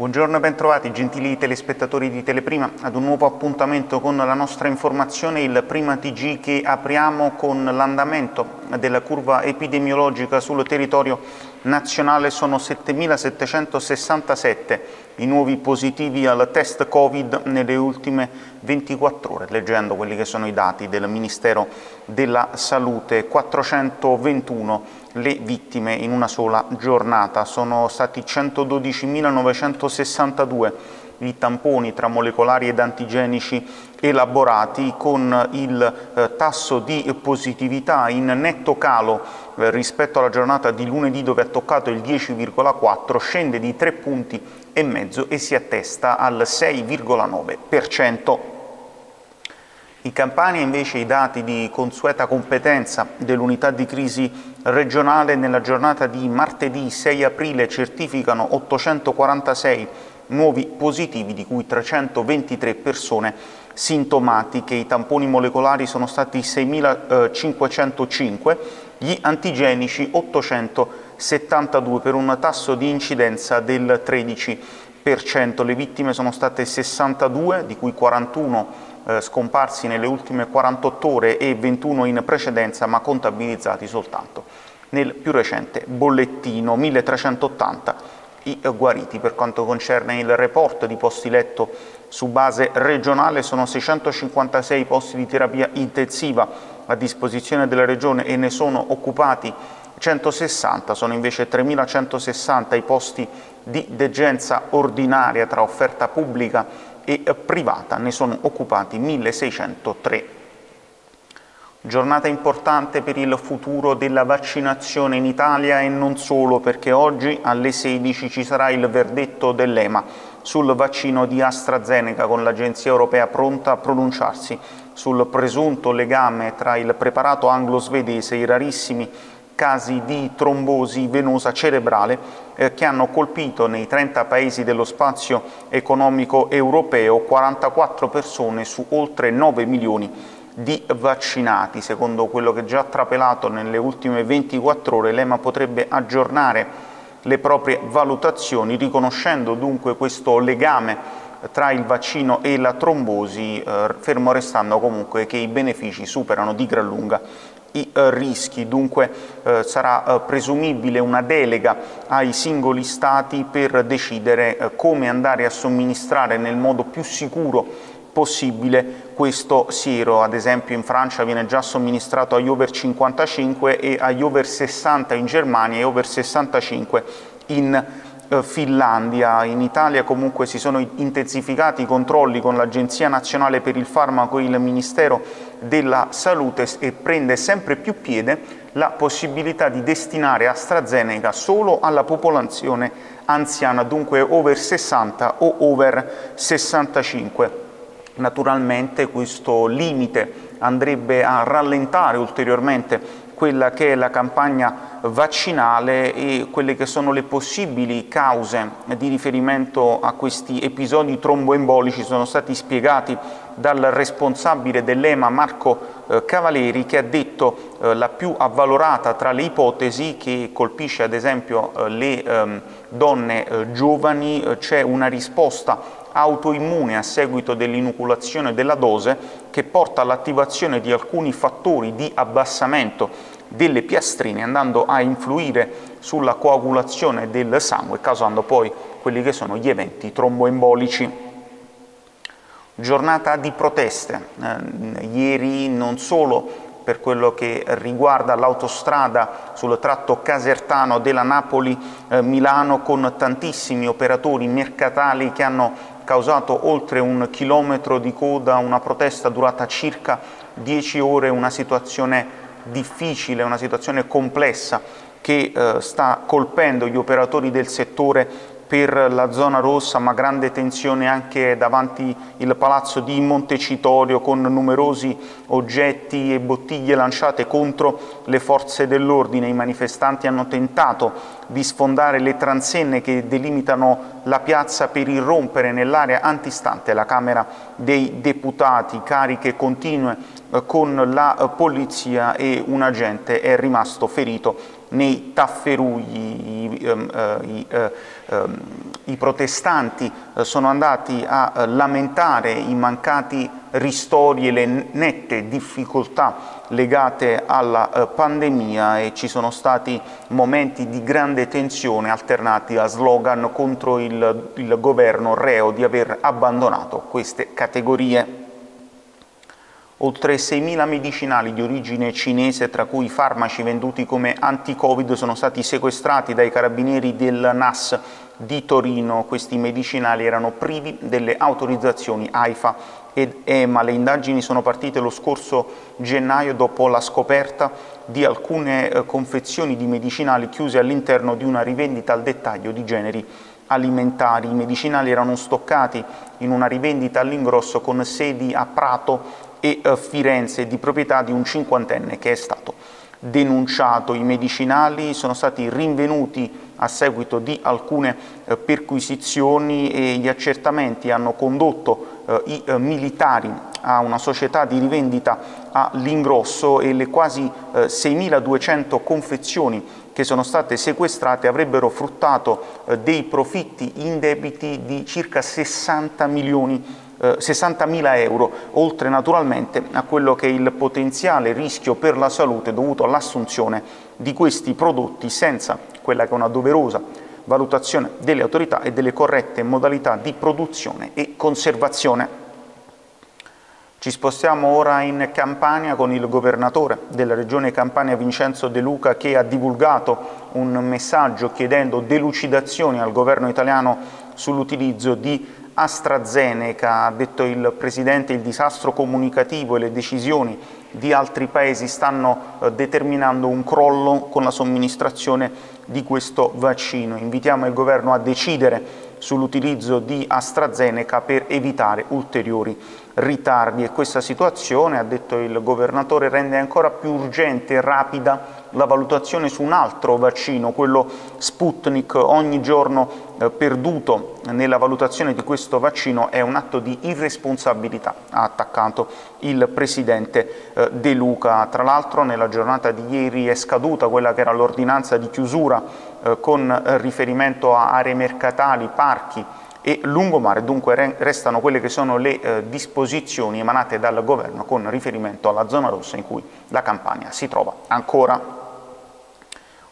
Buongiorno e bentrovati gentili telespettatori di Teleprima. Ad un nuovo appuntamento con la nostra informazione, il Prima TG che apriamo con l'andamento della curva epidemiologica sul territorio nazionale sono 7.767 i nuovi positivi al test Covid nelle ultime 24 ore, leggendo quelli che sono i dati del Ministero della Salute, 421 le vittime in una sola giornata, sono stati 112.962 i tamponi tra molecolari ed antigenici elaborati con il eh, tasso di positività in netto calo eh, rispetto alla giornata di lunedì dove ha toccato il 10,4, scende di 3 punti e mezzo e si attesta al 6,9%. In Campania invece i dati di consueta competenza dell'unità di crisi regionale nella giornata di martedì 6 aprile certificano 846 nuovi positivi, di cui 323 persone sintomatiche. I tamponi molecolari sono stati 6.505, gli antigenici 872 per un tasso di incidenza del 13%. Le vittime sono state 62, di cui 41 eh, scomparsi nelle ultime 48 ore e 21 in precedenza, ma contabilizzati soltanto nel più recente bollettino 1380 i guariti. Per quanto concerne il report di posti letto su base regionale sono 656 posti di terapia intensiva a disposizione della Regione e ne sono occupati 160, sono invece 3.160 i posti di degenza ordinaria tra offerta pubblica e privata, ne sono occupati 1.603 Giornata importante per il futuro della vaccinazione in Italia e non solo, perché oggi alle 16 ci sarà il verdetto dell'EMA sul vaccino di AstraZeneca con l'Agenzia europea pronta a pronunciarsi sul presunto legame tra il preparato anglo-svedese e i rarissimi casi di trombosi venosa cerebrale eh, che hanno colpito nei 30 paesi dello spazio economico europeo 44 persone su oltre 9 milioni di vaccinati. Secondo quello che già trapelato nelle ultime 24 ore, l'EMA potrebbe aggiornare le proprie valutazioni, riconoscendo dunque questo legame tra il vaccino e la trombosi, eh, fermo restando comunque che i benefici superano di gran lunga i eh, rischi, dunque eh, sarà eh, presumibile una delega ai singoli stati per decidere eh, come andare a somministrare nel modo più sicuro possibile questo siero, ad esempio in Francia viene già somministrato agli over 55 e agli over 60 in Germania e over 65 in eh, Finlandia. In Italia comunque si sono intensificati i controlli con l'Agenzia Nazionale per il Farmaco e il Ministero della Salute e prende sempre più piede la possibilità di destinare AstraZeneca solo alla popolazione anziana, dunque over 60 o over 65. Naturalmente questo limite andrebbe a rallentare ulteriormente quella che è la campagna vaccinale e quelle che sono le possibili cause di riferimento a questi episodi tromboembolici sono stati spiegati dal responsabile dell'EMA Marco eh, Cavaleri che ha detto eh, la più avvalorata tra le ipotesi che colpisce ad esempio eh, le ehm, donne eh, giovani c'è una risposta autoimmune a seguito dell'inoculazione della dose che porta all'attivazione di alcuni fattori di abbassamento delle piastrine andando a influire sulla coagulazione del sangue causando poi quelli che sono gli eventi tromboembolici. Giornata di proteste, eh, ieri non solo per quello che riguarda l'autostrada sul tratto casertano della Napoli-Milano eh, con tantissimi operatori mercatali che hanno causato oltre un chilometro di coda, una protesta durata circa dieci ore, una situazione difficile, una situazione complessa che eh, sta colpendo gli operatori del settore per la zona rossa, ma grande tensione anche davanti il palazzo di Montecitorio con numerosi oggetti e bottiglie lanciate contro le forze dell'ordine. I manifestanti hanno tentato di sfondare le transenne che delimitano la piazza per irrompere nell'area antistante la Camera dei Deputati, cariche continue eh, con la polizia e un agente è rimasto ferito nei tafferugli. I, um, uh, i, uh, um, i protestanti eh, sono andati a eh, lamentare i mancati ristori e le nette difficoltà legate alla eh, pandemia e ci sono stati momenti di grande tensione alternati a slogan contro il, il governo reo di aver abbandonato queste categorie. Oltre 6.000 medicinali di origine cinese, tra cui farmaci venduti come anti-Covid, sono stati sequestrati dai carabinieri del NAS di Torino. Questi medicinali erano privi delle autorizzazioni AIFA ed EMA. Le indagini sono partite lo scorso gennaio dopo la scoperta di alcune eh, confezioni di medicinali chiuse all'interno di una rivendita al dettaglio di generi alimentari. I medicinali erano stoccati in una rivendita all'ingrosso con sedi a Prato e eh, Firenze di proprietà di un cinquantenne che è stato denunciato. I medicinali sono stati rinvenuti a seguito di alcune eh, perquisizioni e gli accertamenti hanno condotto eh, i militari a una società di rivendita all'ingrosso e le quasi eh, 6.200 confezioni che sono state sequestrate avrebbero fruttato dei profitti indebiti di circa 60 milioni 60.000 eh, euro, oltre naturalmente a quello che è il potenziale rischio per la salute dovuto all'assunzione di questi prodotti senza quella che è una doverosa valutazione delle autorità e delle corrette modalità di produzione e conservazione. Ci spostiamo ora in Campania con il governatore della regione Campania Vincenzo De Luca che ha divulgato un messaggio chiedendo delucidazioni al governo italiano sull'utilizzo di AstraZeneca, ha detto il Presidente, il disastro comunicativo e le decisioni di altri paesi stanno eh, determinando un crollo con la somministrazione di questo vaccino. Invitiamo il Governo a decidere sull'utilizzo di AstraZeneca per evitare ulteriori ritardi e questa situazione, ha detto il governatore, rende ancora più urgente e rapida la valutazione su un altro vaccino, quello Sputnik, ogni giorno eh, perduto nella valutazione di questo vaccino è un atto di irresponsabilità, ha attaccato il presidente eh, De Luca. Tra l'altro nella giornata di ieri è scaduta quella che era l'ordinanza di chiusura eh, con riferimento a aree mercatali, parchi, e lungomare, dunque restano quelle che sono le eh, disposizioni emanate dal governo con riferimento alla zona rossa in cui la Campania si trova ancora.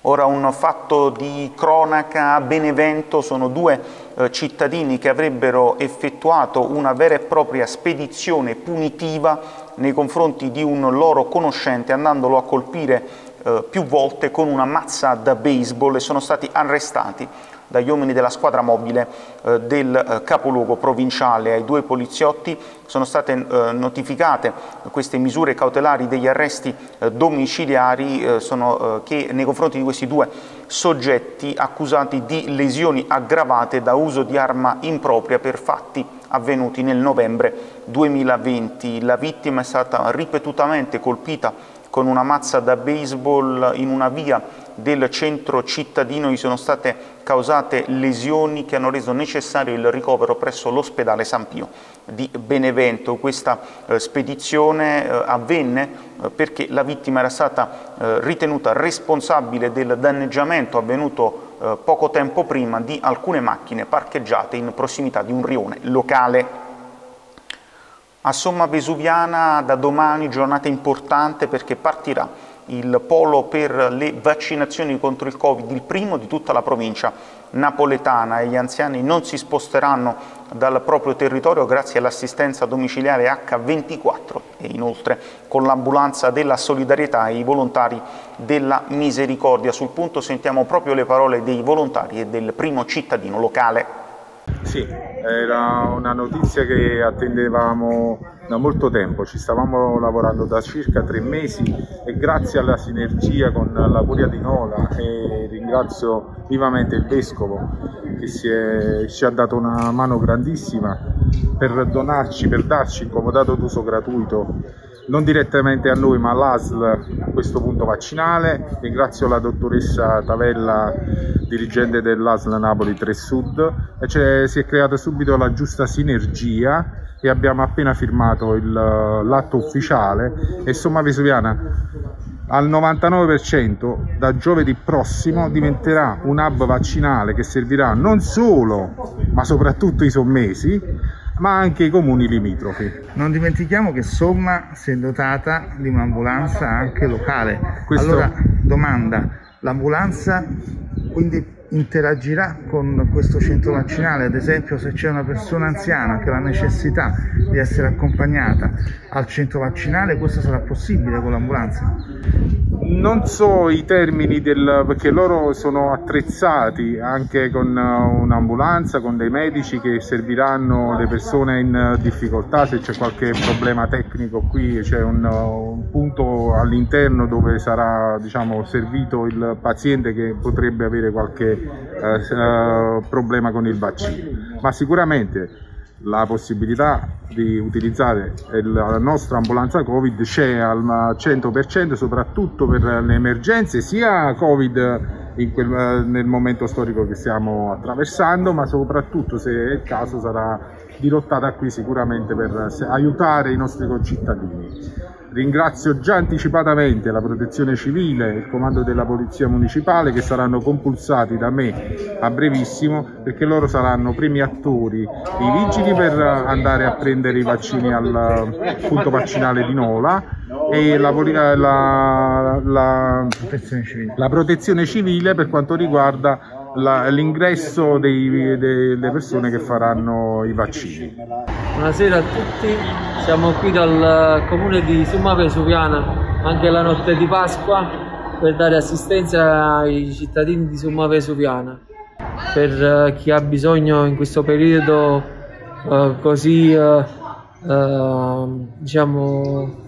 Ora un fatto di cronaca a Benevento, sono due eh, cittadini che avrebbero effettuato una vera e propria spedizione punitiva nei confronti di un loro conoscente andandolo a colpire eh, più volte con una mazza da baseball e sono stati arrestati dagli uomini della squadra mobile eh, del eh, capoluogo provinciale. Ai due poliziotti sono state eh, notificate queste misure cautelari degli arresti eh, domiciliari eh, sono, eh, che nei confronti di questi due soggetti accusati di lesioni aggravate da uso di arma impropria per fatti avvenuti nel novembre 2020. La vittima è stata ripetutamente colpita con una mazza da baseball in una via del centro cittadino gli sono state causate lesioni che hanno reso necessario il ricovero presso l'ospedale San Pio di Benevento. Questa eh, spedizione eh, avvenne eh, perché la vittima era stata eh, ritenuta responsabile del danneggiamento avvenuto eh, poco tempo prima di alcune macchine parcheggiate in prossimità di un rione locale. A Somma Vesuviana da domani giornata importante perché partirà il polo per le vaccinazioni contro il Covid, il primo di tutta la provincia napoletana e gli anziani non si sposteranno dal proprio territorio grazie all'assistenza domiciliare H24 e inoltre con l'ambulanza della solidarietà e i volontari della misericordia. Sul punto sentiamo proprio le parole dei volontari e del primo cittadino locale. Sì, era una notizia che attendevamo da molto tempo, ci stavamo lavorando da circa tre mesi e grazie alla sinergia con la Curia di Nola e ringrazio vivamente il Vescovo che è, ci ha dato una mano grandissima per donarci, per darci il comodato d'uso gratuito non direttamente a noi ma all'ASL questo punto vaccinale. Ringrazio la dottoressa Tavella, dirigente dell'ASL Napoli 3 Sud, cioè, si è creata subito la giusta sinergia e abbiamo appena firmato l'atto ufficiale e Somma Vesuviana al 99% da giovedì prossimo diventerà un hub vaccinale che servirà non solo ma soprattutto i sommesi ma anche i comuni limitrofi. Non dimentichiamo che Somma si è dotata di un'ambulanza anche locale. Questo... Allora, domanda, l'ambulanza quindi interagirà con questo centro vaccinale, ad esempio se c'è una persona anziana che ha la necessità di essere accompagnata al centro vaccinale, questo sarà possibile con l'ambulanza? Non so i termini del, perché loro sono attrezzati anche con uh, un'ambulanza, con dei medici che serviranno le persone in difficoltà se c'è qualche problema tecnico qui, c'è un, uh, un, punto all'interno dove sarà diciamo, servito il paziente che potrebbe avere qualche uh, problema con il vaccino. Ma sicuramente la possibilità di utilizzare la nostra ambulanza Covid c'è al 100% soprattutto per le emergenze sia Covid quel, nel momento storico che stiamo attraversando ma soprattutto se è il caso sarà dirottata qui sicuramente per aiutare i nostri concittadini. Ringrazio già anticipatamente la protezione civile e il comando della polizia municipale che saranno compulsati da me a brevissimo perché loro saranno primi attori, i vigili per andare a prendere i vaccini al punto vaccinale di Nola e la, la, la, la protezione civile per quanto riguarda l'ingresso delle persone che faranno i vaccini. Buonasera a tutti, siamo qui dal comune di Summa Vesuviana, anche la notte di Pasqua, per dare assistenza ai cittadini di Summa Vesuviana, per eh, chi ha bisogno in questo periodo uh, così, uh, uh, diciamo,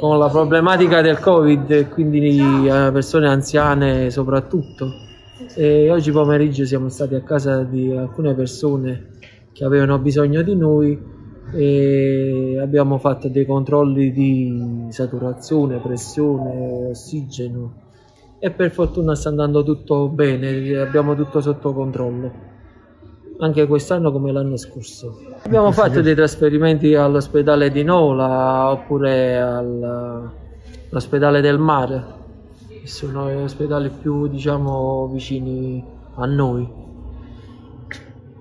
con la problematica del Covid quindi persone anziane soprattutto. E oggi pomeriggio siamo stati a casa di alcune persone che avevano bisogno di noi e abbiamo fatto dei controlli di saturazione, pressione, ossigeno e per fortuna sta andando tutto bene, abbiamo tutto sotto controllo. Anche quest'anno come l'anno scorso. Abbiamo fatto dei trasferimenti all'ospedale di Nola oppure all'ospedale del mare, che sono gli ospedali più diciamo vicini a noi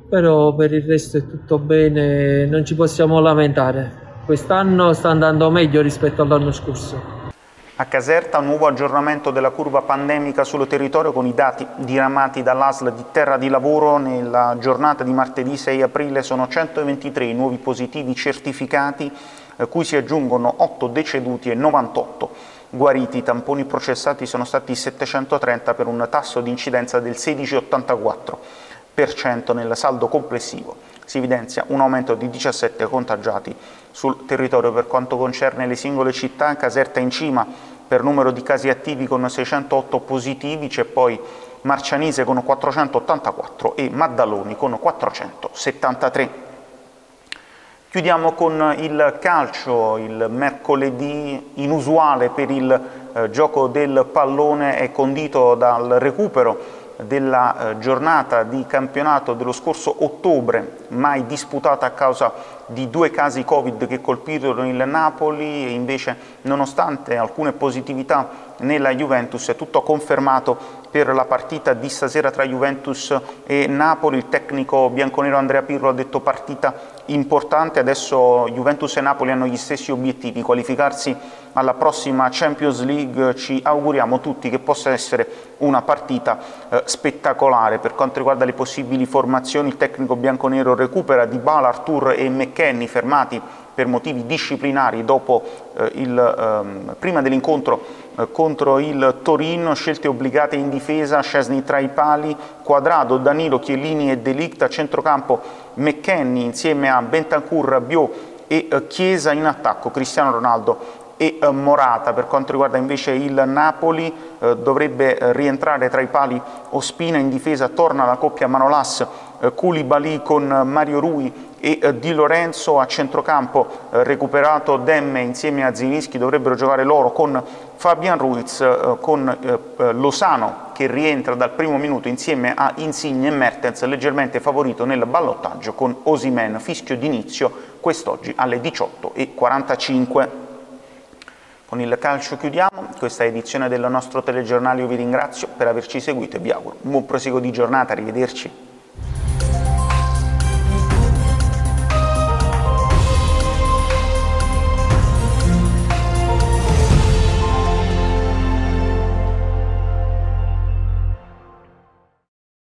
però per il resto è tutto bene, non ci possiamo lamentare. Quest'anno sta andando meglio rispetto all'anno scorso. A Caserta, nuovo aggiornamento della curva pandemica sul territorio con i dati diramati dall'ASL di Terra di Lavoro. Nella giornata di martedì 6 aprile sono 123 i nuovi positivi certificati, a cui si aggiungono 8 deceduti e 98 guariti. I tamponi processati sono stati 730 per un tasso di incidenza del 16,84 nel saldo complessivo. Si evidenzia un aumento di 17 contagiati sul territorio. Per quanto concerne le singole città, Caserta in cima per numero di casi attivi con 608 positivi, c'è poi Marcianise con 484 e Maddaloni con 473. Chiudiamo con il calcio, il mercoledì inusuale per il eh, gioco del pallone è condito dal recupero della eh, giornata di campionato dello scorso ottobre, mai disputata a causa di due casi Covid che colpirono il Napoli. E invece nonostante alcune positività nella Juventus è tutto confermato per la partita di stasera tra Juventus e Napoli. Il tecnico bianconero Andrea Pirlo ha detto partita importante, adesso Juventus e Napoli hanno gli stessi obiettivi, qualificarsi alla prossima Champions League, ci auguriamo tutti che possa essere una partita eh, spettacolare. Per quanto riguarda le possibili formazioni, il tecnico bianconero recupera Di Bala, Artur e McKenny fermati per motivi disciplinari dopo eh, il, ehm, prima dell'incontro eh, contro il Torino, scelte obbligate in difesa, Scesni tra i pali, Quadrado, Danilo, Chiellini e Delict a centrocampo, McKenny insieme a Bentancur, Bio e eh, Chiesa in attacco, Cristiano Ronaldo e eh, Morata. Per quanto riguarda invece il Napoli eh, dovrebbe rientrare tra i pali Ospina in difesa, torna la coppia Manolas, eh, Koulibaly con Mario Rui e eh, Di Lorenzo a centrocampo eh, recuperato Demme insieme a Zinischi dovrebbero giocare loro con Fabian Ruiz eh, con Losano che rientra dal primo minuto insieme a Insigne e Mertens leggermente favorito nel ballottaggio con Osimen fischio d'inizio quest'oggi alle 18.45 Con il calcio chiudiamo questa edizione del nostro telegiornale, io vi ringrazio per averci seguito e vi auguro un buon proseguo di giornata, arrivederci.